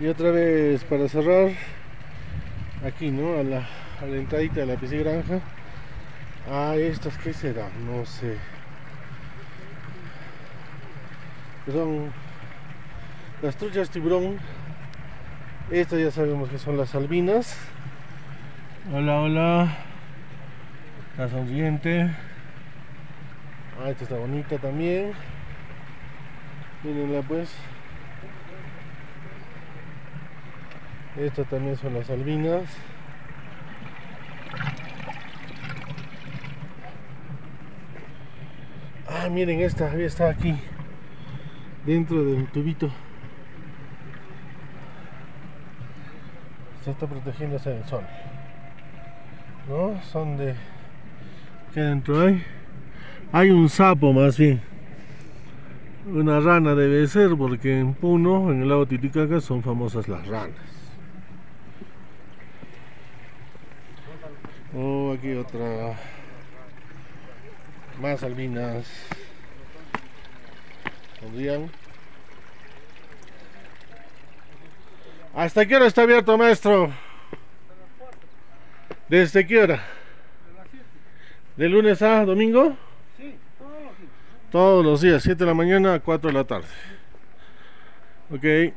Y otra vez para cerrar, aquí, ¿no? A la, a la entradita de la piscigranja. Ah, estas, ¿qué será? No sé. Son las truchas tiburón. Estas ya sabemos que son las albinas. Hola, hola. La sonriente. Ah, esta está bonita también. Mírenla pues. Estas también son las albinas. Ah, miren esta, está aquí. Dentro del tubito. Se está protegiéndose del sol. ¿No? Son de... ¿Qué dentro hay? Hay un sapo más bien. Una rana debe ser porque en Puno, en el lago Titicaca, son famosas las ranas. Aquí otra. Más albinas. ¿Podrían? ¿Hasta qué hora está abierto, maestro? ¿Desde qué hora? ¿De lunes a domingo? Sí, todos los días. Todos los días, 7 de la mañana a 4 de la tarde. Ok.